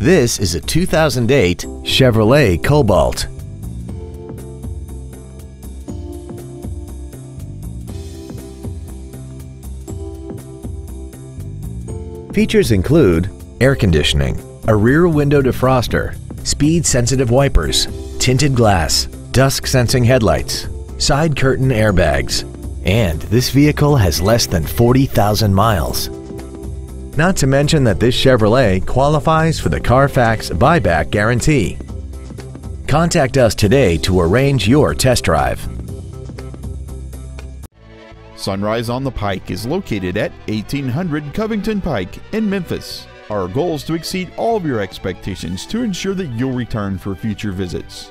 This is a 2008 Chevrolet Cobalt. Features include air conditioning, a rear window defroster, speed-sensitive wipers, tinted glass, dusk-sensing headlights, side curtain airbags, and this vehicle has less than 40,000 miles. Not to mention that this Chevrolet qualifies for the Carfax buyback guarantee. Contact us today to arrange your test drive. Sunrise on the Pike is located at 1800 Covington Pike in Memphis. Our goal is to exceed all of your expectations to ensure that you'll return for future visits.